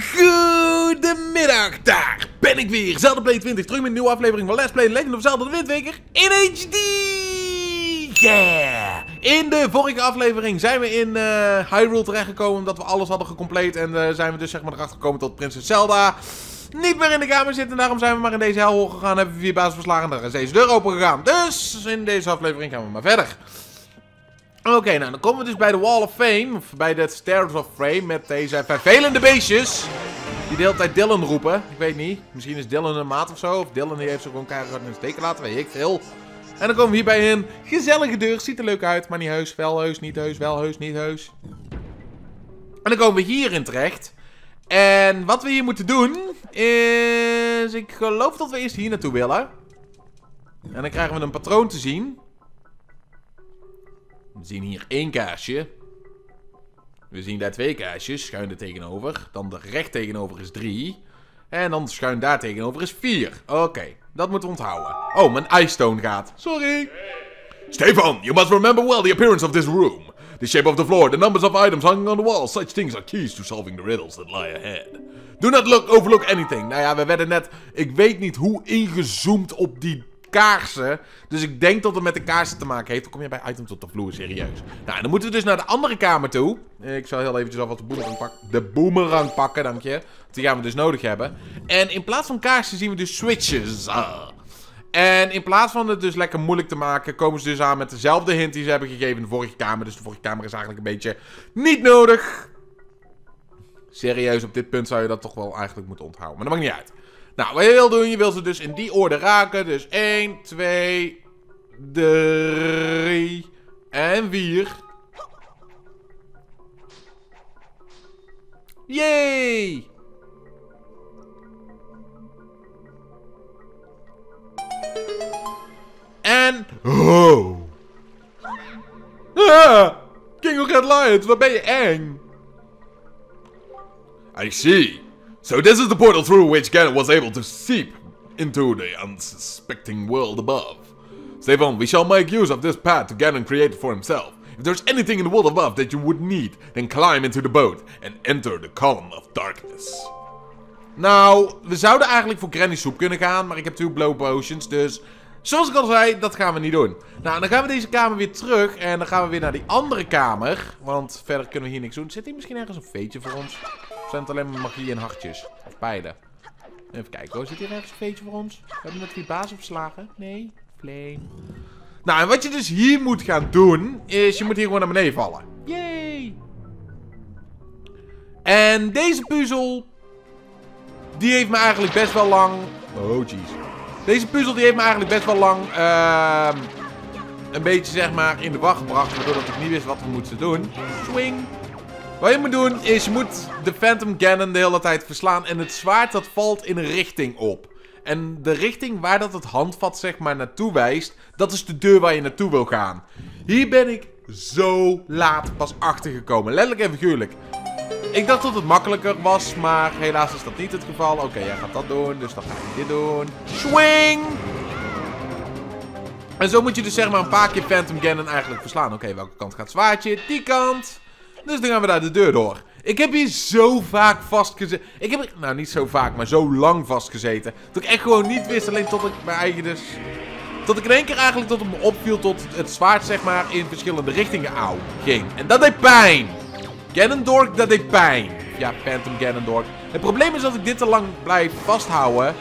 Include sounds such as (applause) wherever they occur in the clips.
Goedemiddag, daar ben ik weer. Zelda Play 20, terug met een nieuwe aflevering van Let's Play Legend of Zelda de Windweker in HD. Yeah! In de vorige aflevering zijn we in uh, Hyrule terechtgekomen omdat we alles hadden gecompleet. En uh, zijn we dus zeg maar erachter gekomen tot Prinses Zelda niet meer in de kamer zit. En daarom zijn we maar in deze hel gegaan. Hebben we vier basis verslagen en daar is deze deur open gegaan. Dus in deze aflevering gaan we maar verder. Oké, nou dan komen we dus bij de Wall of Fame. Of bij de Stairs of Fame. Met deze vervelende beestjes. Die de hele tijd Dylan roepen. Ik weet niet. Misschien is Dylan een maat of zo. Of Dylan heeft ze gewoon keihard in de steek laten. Weet ik veel. En dan komen we hier bij een gezellige deur. Ziet er leuk uit. Maar niet heus. Wel heus. Niet heus. Wel heus. Niet heus. En dan komen we hierin terecht. En wat we hier moeten doen. Is. Ik geloof dat we eerst hier naartoe willen. En dan krijgen we een patroon te zien. We zien hier één kaarsje. We zien daar twee kaarsjes, schuin er tegenover. Dan de recht tegenover is drie. En dan schuin daar tegenover is vier. Oké, dat moeten we onthouden. Oh, mijn ice stone gaat. Sorry. Stefan, you must remember well the appearance of this room. The shape of the floor, the numbers of items hanging on the wall. Such things are keys to solving the riddles that lie ahead. Do not look, overlook anything. Nou ja, we werden net, ik weet niet hoe ingezoomd op die kaarsen. Dus ik denk dat het met de kaarsen te maken heeft. Dan kom je bij items op de vloer, serieus. Nou, dan moeten we dus naar de andere kamer toe. Ik zal heel eventjes alvast de boomerang pakken. De boomerang pakken, dank je. Die gaan we dus nodig hebben. En in plaats van kaarsen zien we dus switches. En in plaats van het dus lekker moeilijk te maken, komen ze dus aan met dezelfde hint die ze hebben gegeven in de vorige kamer. Dus de vorige kamer is eigenlijk een beetje niet nodig. Serieus, op dit punt zou je dat toch wel eigenlijk moeten onthouden. Maar dat maakt niet uit. Nou, wat je wil doen, je wil ze dus in die orde raken. Dus 1, 2, 3 en 4. Yay! En... Oh! Ah! King of Red Lions, wat ben je eng! I see. So this is the portal through which Ganon was able to seep into the unsuspecting world above. Stefan, we shall make use of this path to Ganon created for himself. If there's anything in the world above that you would need, then climb into the boat and enter the column of darkness. Nou, we zouden eigenlijk voor Granny Soep kunnen gaan, maar ik heb two blow potions, dus... Zoals ik al zei, dat gaan we niet doen. Nou, dan gaan we deze kamer weer terug en dan gaan we weer naar die andere kamer. Want verder kunnen we hier niks doen. Zit hier misschien ergens een veetje voor ons? Zijn het alleen maar magie en hartjes? Of beide? Even kijken hoor. Zit hier ergens een veetje voor ons? We hebben net die baas opgeslagen. Nee. Flame. Nou, en wat je dus hier moet gaan doen, is je moet hier gewoon naar beneden vallen. Yay! En deze puzzel, die heeft me eigenlijk best wel lang... Oh, jeez. Deze puzzel die heeft me eigenlijk best wel lang uh, een beetje zeg maar in de wacht gebracht. Waardoor ik niet wist wat we moesten doen. Swing. Wat je moet doen is je moet de Phantom Ganon de hele tijd verslaan. En het zwaard dat valt in een richting op. En de richting waar dat het handvat zeg maar naartoe wijst, dat is de deur waar je naartoe wil gaan. Hier ben ik zo laat pas achtergekomen. Letterlijk en figuurlijk. Ik dacht dat het makkelijker was, maar helaas is dat niet het geval. Oké, okay, jij gaat dat doen, dus dan ga ik dit doen. Swing! En zo moet je dus zeg maar een paar keer Phantom Ganon eigenlijk verslaan. Oké, welke kant gaat zwaardje? Die kant. Dus dan gaan we daar de deur door. Ik heb hier zo vaak vastgezeten. Ik heb nou niet zo vaak, maar zo lang vastgezeten. Dat ik echt gewoon niet wist, alleen tot ik mijn eigen dus... Tot ik in één keer eigenlijk tot het me opviel tot het zwaard zeg maar in verschillende richtingen auw ging. En dat deed pijn. Ganondorf, dat deed pijn. Ja, Phantom Ganondorf. Het probleem is dat ik dit te lang blijf vasthouden.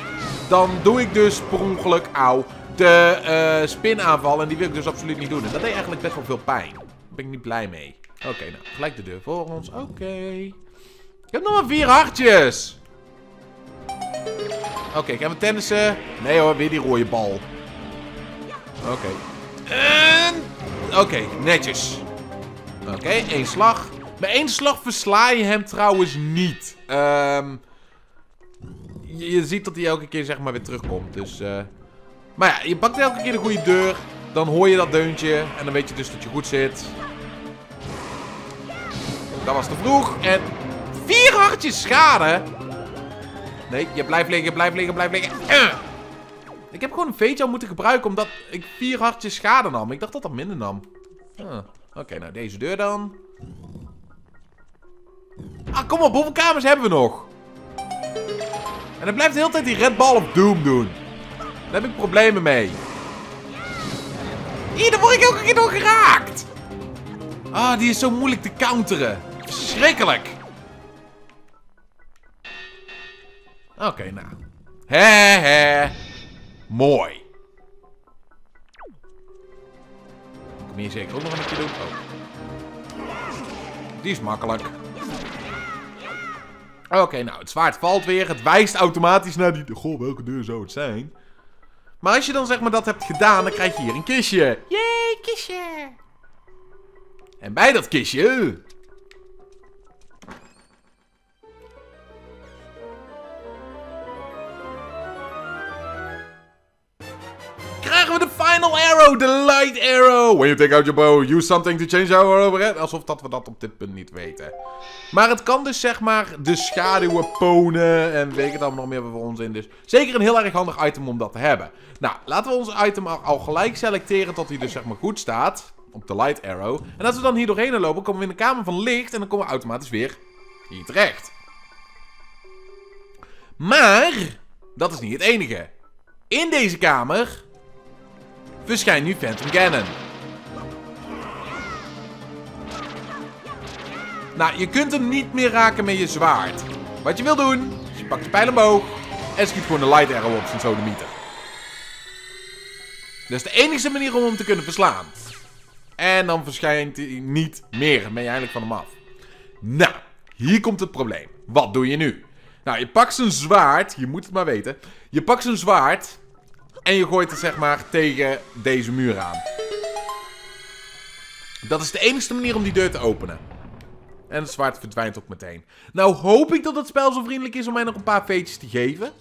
Dan doe ik dus per ongeluk, auw, de uh, spinaanval. En die wil ik dus absoluut niet doen. En dat deed eigenlijk best wel veel pijn. Daar ben ik niet blij mee. Oké, nou, gelijk de deur voor ons. Oké. Ik heb nog maar vier hartjes. Oké, okay, gaan we tennissen? Nee hoor, weer die rode bal. Oké. En... Oké, netjes. Oké, één slag. Bij één slag versla je hem trouwens niet. Um, je, ziet dat hij elke keer zeg maar weer terugkomt. Dus, uh... Maar ja, je pakt elke keer de goede deur. Dan hoor je dat deuntje. En dan weet je dus dat je goed zit. Dat was te vroeg. En vier hartjes schade. Nee, je blijft liggen, blijft liggen, blijft liggen. Uh. Ik heb gewoon een veetje moeten gebruiken omdat ik vier hartjes schade nam. Ik dacht dat dat minder nam. Ah. Oké, nou deze deur dan. Ah, kom op, hoeveel kamers hebben we nog? hij blijft de hele tijd die Red Ball of Doom doen. Daar heb ik problemen mee. Hier, daar word ik elke keer door geraakt. Ah, die is zo moeilijk te counteren. Verschrikkelijk. Oké, nou. Hè, hè. Mooi. Kom hier zeker ook nog een keer doen. Oh. Die is makkelijk. Oké, nou, het zwaard valt weer. Het wijst automatisch naar die... Goh, welke deur zou het zijn? Maar als je dan zeg maar dat hebt gedaan, dan krijg je hier een kistje. Yay, kistje! En bij dat kistje... final arrow, de light arrow. When you take out your bow, use something to change our overhead. Alsof dat we dat op dit punt niet weten. Maar het kan dus zeg maar de schaduwen ponen en weet ik het allemaal nog meer voor ons in. Dus zeker een heel erg handig item om dat te hebben. Nou, laten we ons item al gelijk selecteren tot hij dus zeg maar goed staat. Op de light arrow. En als we dan hier doorheen lopen, komen we in de kamer van licht. En dan komen we automatisch weer hier terecht. Maar, dat is niet het enige. In deze kamer verschijnt nu Phantom Cannon. Nou, je kunt hem niet meer raken met je zwaard. Wat je wil doen, is je pakt je pijlenboog en schiet gewoon de light arrow op zijn sodemieter. Dat is de enige manier om hem te kunnen verslaan. En dan verschijnt hij niet meer. Dan ben je eigenlijk van hem af. Nou, hier komt het probleem. Wat doe je nu? Nou, je pakt zijn zwaard. Je moet het maar weten. Je pakt zijn zwaard. En je gooit het zeg maar tegen deze muur aan. Dat is de enige manier om die deur te openen. En het zwaard verdwijnt ook meteen. Nou hoop ik dat het spel zo vriendelijk is om mij nog een paar veetjes te geven.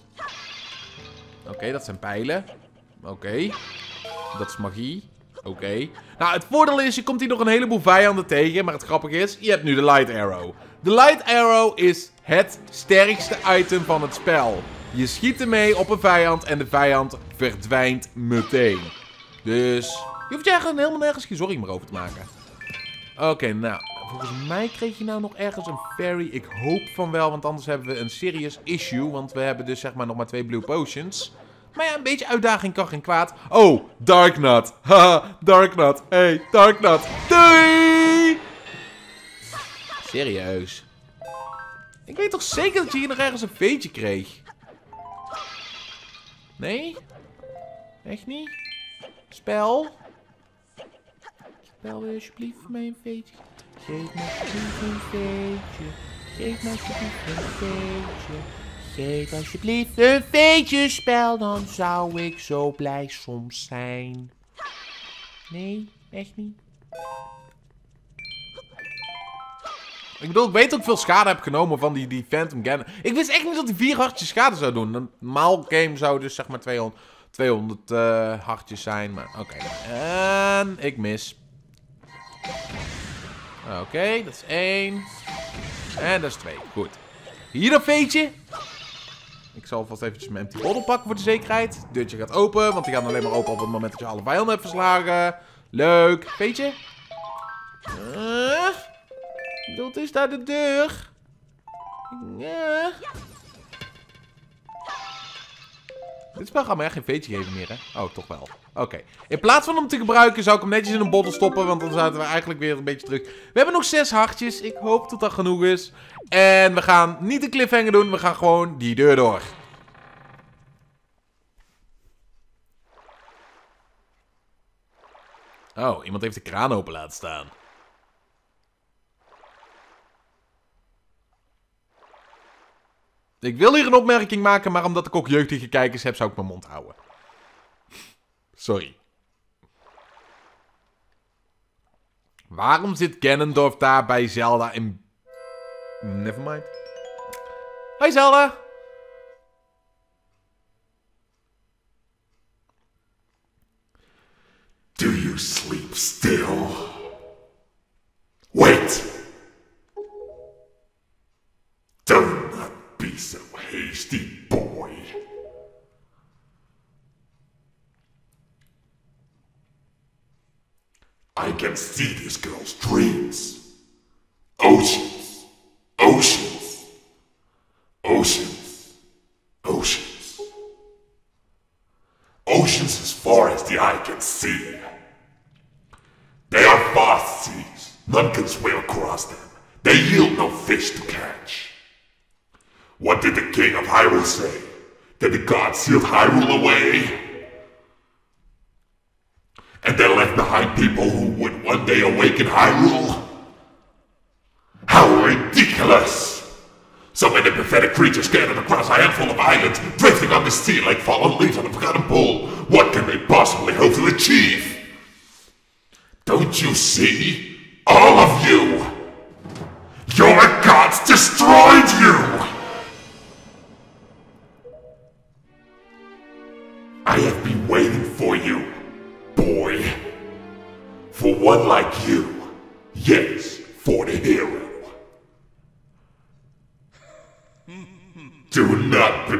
Oké, dat zijn pijlen. Oké. Dat is magie. Oké. Nou, het voordeel is, je komt hier nog een heleboel vijanden tegen. Maar het grappige is, je hebt nu de Light Arrow. De Light Arrow is het sterkste item van het spel. Je schiet ermee op een vijand en de vijand verdwijnt meteen. Dus je hoeft je eigenlijk helemaal nergens geen zorgen meer over te maken. Oké, nou, volgens mij kreeg je nou nog ergens een fairy. Ik hoop van wel, want anders hebben we een serious issue. Want we hebben dus zeg maar nog maar twee blue potions. Maar ja, een beetje uitdaging kan geen kwaad. Oh, Darknut. (laughs) Haha, Darknut. Hey, Darknut. Doei! Serieus. Ik weet toch zeker dat je hier nog ergens een veetje kreeg? Nee? Echt niet? Spel? Spel, alsjeblieft mij een veetje? Geef me alsjeblieft een veetje. Geef me alsjeblieft een veetje. Geef alsjeblieft een veetje spel, dan zou ik zo blij soms zijn. Nee, echt niet. Ik bedoel, ik weet ik veel schade heb genomen van die, die Phantom Cannon. Ik wist echt niet dat hij vier hartjes schade zou doen. Een normaal game zou dus zeg maar 200, 200 uh, hartjes zijn. Maar oké. En ik mis. Oké, dat is één. En dat is twee. Goed. Hier dat veetje. Ik zal vast eventjes mijn empty bottle pakken voor de zekerheid. Deurtje gaat open, want die gaat alleen maar open op het moment dat je alle vijanden hebt verslagen. Leuk. Veetje. Uh, dat is daar de deur. Ja. Dit spel gaat me echt geen veetje geven meer, hè? Oh, toch wel. Oké. In plaats van hem te gebruiken, zou ik hem netjes in een bottle stoppen. Want dan zouden we eigenlijk weer een beetje terug. We hebben nog zes hartjes. Ik hoop dat dat genoeg is. En we gaan niet de cliffhanger doen. We gaan gewoon die deur door. Oh, iemand heeft de kraan open laten staan. Ik wil hier een opmerking maken, maar omdat ik ook jeugdige kijkers heb, zou ik mijn mond houden. Sorry. Waarom zit Ganondorf daar bij Zelda in... Nevermind. Hi Zelda! Do you sleep still? Can see this girl's dreams. Oceans, oceans, oceans, oceans. oceans as far as the eye can see. They are vast seas. None can swim across them. They yield no fish to catch. What did the king of Hyrule say? That the gods sealed Hyrule away? And they left behind people who would one day awaken Hyrule? How ridiculous! So many pathetic creatures scattered across a handful of islands, drifting on the sea like fallen leaves on a forgotten pool. What can they possibly hope to achieve? Don't you see? All of you! Your gods destroyed you!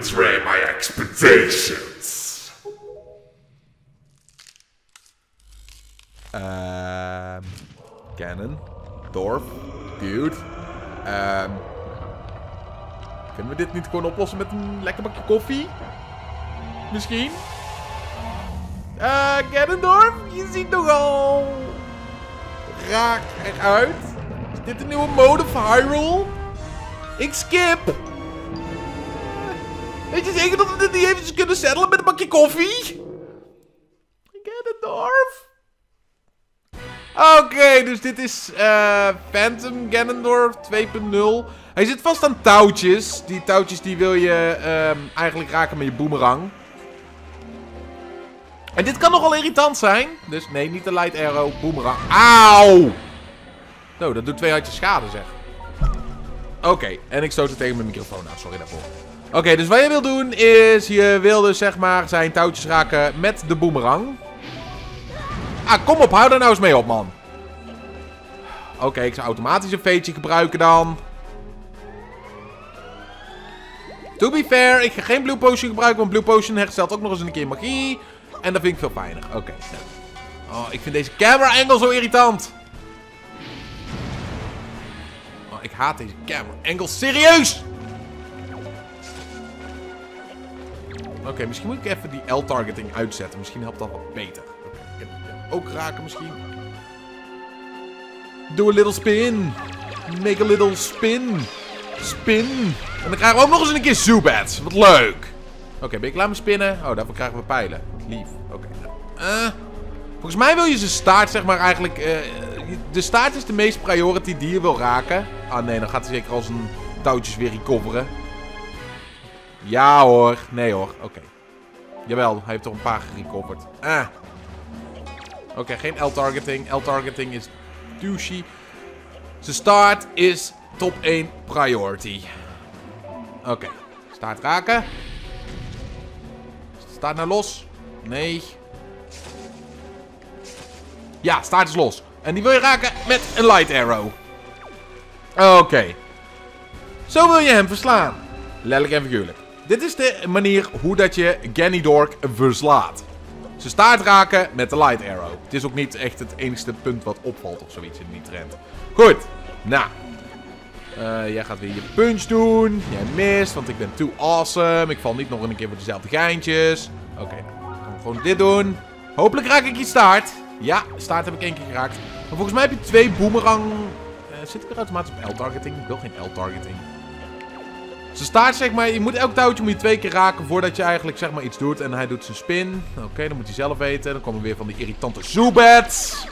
Betray my expectations. Ehm. Cannon. Dorf. Dude. Ehm. Kunnen we dit niet gewoon oplossen met een lekker bakje koffie? Misschien? Eh, Ganondorf, je ziet nogal raak eruit. Is dit een nieuwe mode van Hyrule? Ik skip. Weet je zeker dat we dit niet eventjes kunnen settelen met een bakje koffie? Ganondorf? Oké, dus dit is eh Phantom Ganondorf 2.0. Hij zit vast aan touwtjes. Die touwtjes die wil je ehm, eigenlijk raken met je boomerang. En dit kan nogal irritant zijn. Dus nee, niet de light arrow, boomerang. Auw! Zo, dat doet twee handjes schade zeg. Oké, en ik stoot het tegen mijn microfoon aan. Sorry daarvoor. Oké, dus wat je wil doen is... Je wil dus zeg maar zijn touwtjes raken met de boomerang. Ah, kom op. Hou er nou eens mee op, man. Oké, ik zou automatisch een veetje gebruiken dan. To be fair, ik ga geen Blue Potion gebruiken, want Blue Potion herstelt ook nog eens een keer magie. En dat vind ik veel fijner. Oké. nou. Oh, ik vind deze camera angle zo irritant. Oh, ik haat deze camera angle. Serieus! Oké, misschien moet ik even die L-targeting uitzetten. Misschien helpt dat wat beter. Ook raken misschien. Doe a little spin. Make a little spin. Spin. En dan krijgen we ook nog eens een keer Zubat. Wat leuk. Oké, ben ik klaar met spinnen? Oh, daarvoor krijgen we pijlen. Lief. Oké. Eh, volgens mij wil je zijn staart, zeg maar, eigenlijk... eh, de staart is de meest priority die je wil raken. Ah, nee, dan gaat hij zeker al zijn touwtjes weer recoveren. Ja hoor. Nee hoor. Oké. Jawel, hij heeft toch een paar gerecoverd. Ah. Oké, geen L-targeting. L-targeting is douchey. Zijn start is top 1 priority. Oké. Staart raken. Staart nou los. Nee. Ja, staart is los. En die wil je raken met een light arrow. Oké. Zo wil je hem verslaan. Letterlijk en figuurlijk. Dit is de manier hoe dat je Ganondorf verslaat. Ze staart raken met de light arrow. Het is ook niet echt het enigste punt wat opvalt of zoiets in die trend. Goed. Nou. Eh, jij gaat weer je punch doen. Jij mist, want ik ben too awesome. Ik val niet nog een keer voor dezelfde geintjes. Oké, dan gewoon dit doen. Hopelijk raak ik je staart. Ja, staart heb ik één keer geraakt. Maar volgens mij heb je twee boomerang... Eh, zit ik er automatisch op L-targeting? Ik wil geen L-targeting. Ze staart zeg maar, je moet elk touwtje moet je twee keer raken voordat je eigenlijk zeg maar iets doet. En hij doet zijn spin. Oké, dan moet hij zelf weten. Dan komen we weer van die irritante Zubats.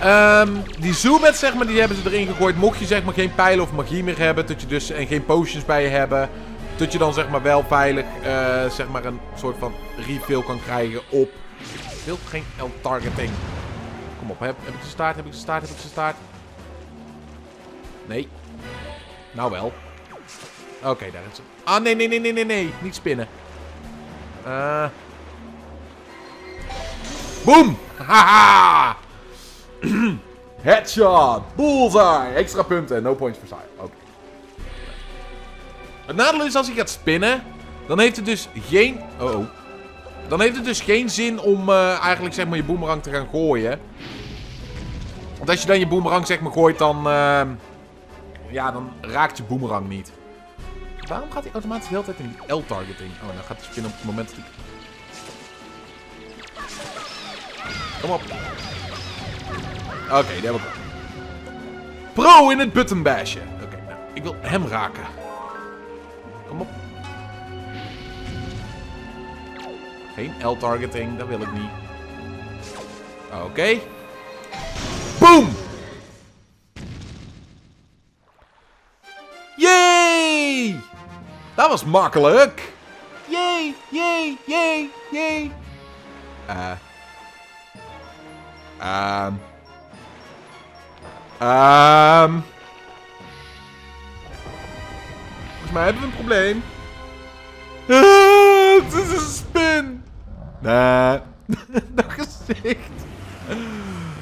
Ehm die Zubats zeg maar, die hebben ze erin gegooid. Mocht je zeg maar geen pijlen of magie meer hebben, dat je dus, en geen potions bij je hebben. Dat je dan zeg maar wel veilig eh, zeg maar een soort van refill kan krijgen op... Ik wil geen L-targeting. Kom op, heb, ik de staart, heb ik de staart, heb ik de staart? Nee. Nou wel. Oké, daar is het. Ah, nee, nee, nee, nee, nee, nee. Niet spinnen. Eh. Boom! Haha! (clears throat) Headshot! Bullseye! Extra punten. No points for side. Oké. Het nadeel is als hij gaat spinnen, dan heeft het dus geen... Oh, oh. Dan heeft het dus geen zin om eh, eigenlijk zeg maar je boomerang te gaan gooien. Want als je dan je boomerang zeg maar gooit, dan... eh, ja, dan raakt je boomerang niet. Waarom gaat hij automatisch de hele tijd in die L-targeting? Oh, dan gaat hij spinnen op het moment dat ik... Kom op. Oké, okay, daar heb ik. Pro in het buttonbasje. Oké, nou, ik wil hem raken. Kom op. Geen L-targeting, dat wil ik niet. Oké. Boom! Dat was makkelijk. Yay, yay, yay, yay. Eh. Ehm. Ehm. Volgens mij hebben we een probleem. (laughs) Ah, het is een spin. Nee. (laughs) Dat gezicht.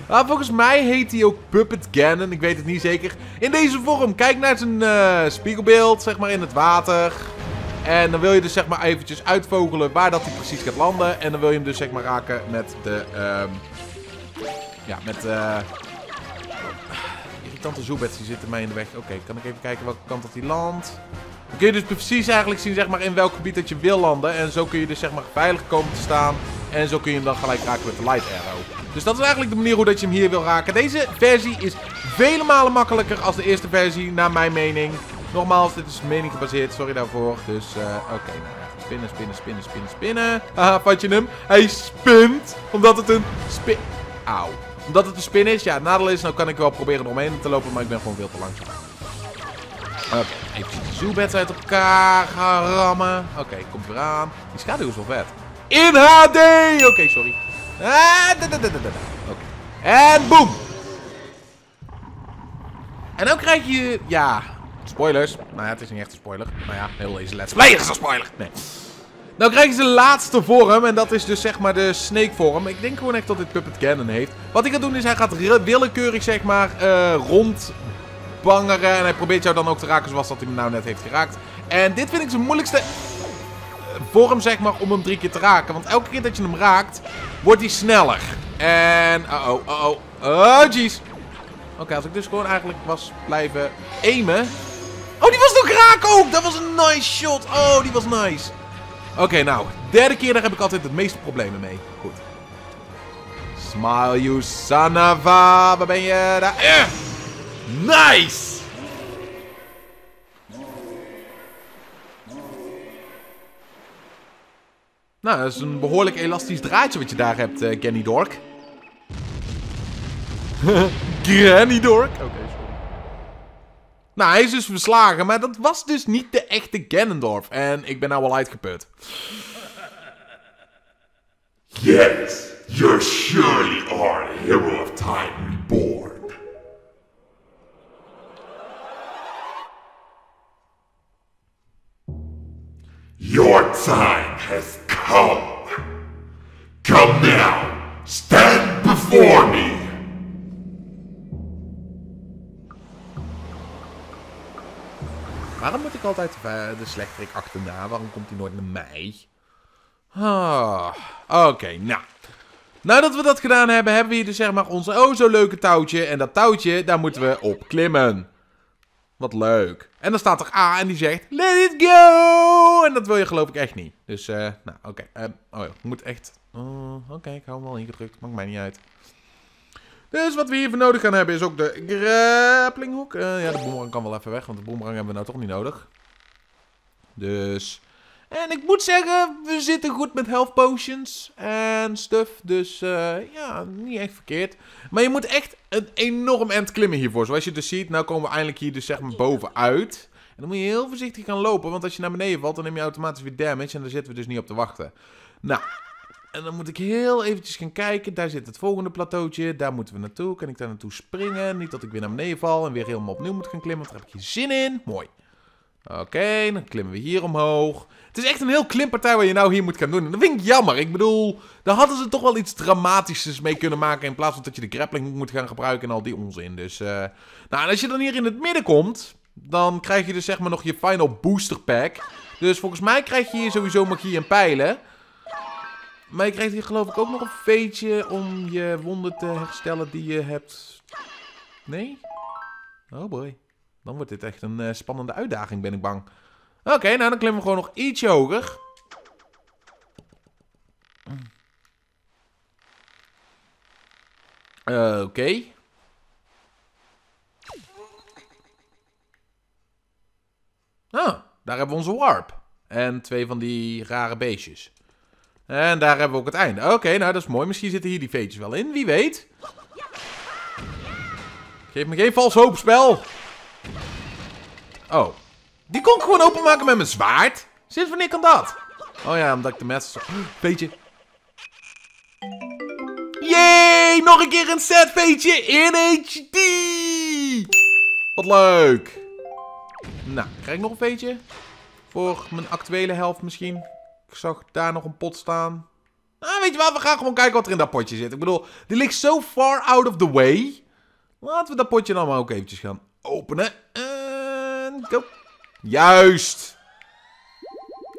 Ah, volgens mij heet hij ook Puppet Ganon. Ik weet het niet zeker. In deze vorm. Kijk naar zijn eh, spiegelbeeld, zeg maar, in het water. En dan wil je dus zeg maar eventjes uitvogelen waar dat hij precies gaat landen. En dan wil je hem dus zeg maar raken met de... ehm ja, met... eh irritante zoebets die zitten mij in de weg. Oké, kan ik even kijken welke kant dat hij landt. Dan kun je dus precies eigenlijk zien zeg maar, in welk gebied dat je wil landen. En zo kun je dus zeg maar, veilig komen te staan. En zo kun je hem dan gelijk raken met de light arrow. Dus dat is eigenlijk de manier hoe dat je hem hier wil raken. Deze versie is vele malen makkelijker als de eerste versie, naar mijn mening. Nogmaals, dit is mening gebaseerd, sorry daarvoor. Dus, eh, oké, nou. Spinnen, spinnen, spinnen, spinnen, spinnen. Haha, vat je hem? Hij spint, omdat het een spin... Auw. Omdat het een spin is, ja, het is, nou kan ik wel proberen eromheen te lopen, maar ik ben gewoon veel te langzaam. Oké, even de uit elkaar gaan rammen. Oké, komt weer aan. Die schaduw is wel vet. In HD! Oké, sorry. Ah. En boom! En dan krijg je, ja, spoilers. Nou ja, het is niet echt een spoiler. Maar ja, heel deze let's play is een spoiler. Nee. Nou krijg je de laatste vorm en dat is dus zeg maar de snake vorm. Ik denk gewoon echt dat dit Puppet Cannon heeft. Wat hij gaat doen is hij gaat willekeurig zeg maar uh, rond bangeren. En hij probeert jou dan ook te raken zoals dat hij hem nou net heeft geraakt. En dit vind ik zijn moeilijkste vorm zeg maar om hem drie keer te raken. Want elke keer dat je hem raakt, wordt hij sneller. En, uh-oh, uh-oh. Oh, jeez. Oké, als ik dus gewoon eigenlijk was blijven aimen. Oh, die was nog raak ook! Dat was een nice shot. Oh, die was nice. Oké, nou. Derde keer, daar heb ik altijd het meeste problemen mee. Goed. Smile, you son of a... Waar ben je? Daar. Uh. Nice! Nou, dat is een behoorlijk elastisch draadje wat je daar hebt, uh, Kenny Dork. (laughs) Granny Dork? Oké, sorry. Nou, hij is dus verslagen, maar dat was dus niet de echte Ganondorf. En ik ben nou al uitgeput. Yes, you surely are a hero of time reborn. Your time has come. Come now, stand before me. Waarom moet ik altijd de slechterik achterna? Waarom komt hij nooit naar mij? Ah, Oké, nou. Nadat we dat gedaan hebben, hebben we hier dus zeg maar ons oh zo leuke touwtje. En dat touwtje, daar moeten we op klimmen. Wat leuk. En dan staat er A en die zegt, let it go! En dat wil je geloof ik echt niet. Dus, uh, nou, oké. Okay. Uh, oh ja, moet echt... Oh, oké, ik hou hem wel ingedrukt. Maakt mij niet uit. Dus wat we hiervoor nodig gaan hebben is ook de grapplinghoek. Uh, ja, de boemerang kan wel even weg, want de boemerang hebben we nou toch niet nodig. Dus... En ik moet zeggen, we zitten goed met health potions en stuff. Dus uh, ja, niet echt verkeerd. Maar je moet echt een enorm end klimmen hiervoor. Zoals je dus ziet, nou komen we eindelijk hier dus zeg maar bovenuit. En dan moet je heel voorzichtig gaan lopen. Want als je naar beneden valt, dan neem je automatisch weer damage. En daar zitten we dus niet op te wachten. Nou, en dan moet ik heel eventjes gaan kijken. Daar zit het volgende plateautje. Daar moeten we naartoe. Kan ik daar naartoe springen? Niet dat ik weer naar beneden val en weer helemaal opnieuw moet gaan klimmen. Want daar heb ik geen zin in. Mooi. Oké, dan klimmen we hier omhoog. Het is echt een heel klimpartij waar je nou hier moet gaan doen. En dat vind ik jammer. Ik bedoel, daar hadden ze toch wel iets dramatischers mee kunnen maken. In plaats van dat je de grappling moet gaan gebruiken en al die onzin. Dus, uh... nou, en als je dan hier in het midden komt, dan krijg je dus zeg maar nog je final booster pack. Dus volgens mij krijg je hier sowieso magie en pijlen. Maar je krijgt hier geloof ik ook nog een veetje om je wonden te herstellen die je hebt. Nee? Oh boy. Dan wordt dit echt een uh, spannende uitdaging, ben ik bang. Oké, nou dan klimmen we gewoon nog ietsje hoger. Eh, Oké. Ah, daar hebben we onze warp. En twee van die rare beestjes. En daar hebben we ook het einde. Oké, nou dat is mooi. Misschien zitten hier die veetjes wel in. Wie weet. Geef me geen vals hoop, spel. Oh. Die kon ik gewoon openmaken met mijn zwaard. Sinds wanneer kan dat? Oh ja, omdat ik de mes... Veetje. Yay! Nog een keer een set veetje in HD! Wat leuk. Nou, krijg ik nog een veetje? Voor mijn actuele helft misschien. Ik zag daar nog een pot staan. Nou, weet je wat? We gaan gewoon kijken wat er in dat potje zit. Ik bedoel, die ligt zo far out of the way. Laten we dat potje dan maar ook eventjes gaan openen. En Juist.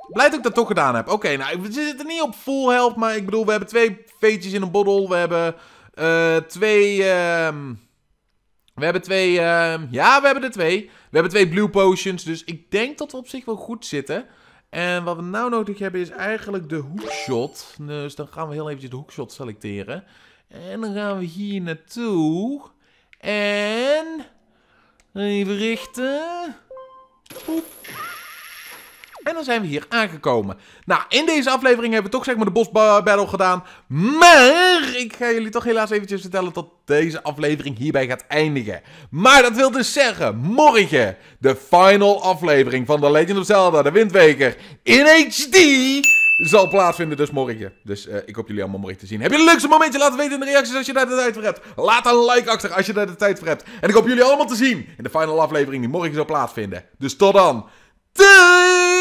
Blij dat ik dat toch gedaan heb. Oké, nou, we zitten niet op full health, maar ik bedoel, we hebben twee veetjes in een bottle. We hebben uh, twee... ehm we hebben twee... ehm ja, we hebben er twee. We hebben twee blue potions, dus ik denk dat we op zich wel goed zitten. En wat we nou nodig hebben is eigenlijk de hookshot. Dus dan gaan we heel eventjes de hookshot selecteren. En dan gaan we hier naartoe. En... Even richten. En dan zijn we hier aangekomen. Nou, in deze aflevering hebben we toch zeg maar de boss ba- battle gedaan. Maar ik ga jullie toch helaas eventjes vertellen dat deze aflevering hierbij gaat eindigen. Maar dat wil dus zeggen, morgen de final aflevering van The Legend of Zelda, de Windweker, in HD zal plaatsvinden dus morgen. Dus eh, ik hoop jullie allemaal morgen te zien. Heb je een leukste momentje? Laat het weten in de reacties als je daar de tijd voor hebt. Laat een like achter als je daar de tijd voor hebt. En ik hoop jullie allemaal te zien in de final aflevering die morgen zal plaatsvinden. Dus tot dan. Doei!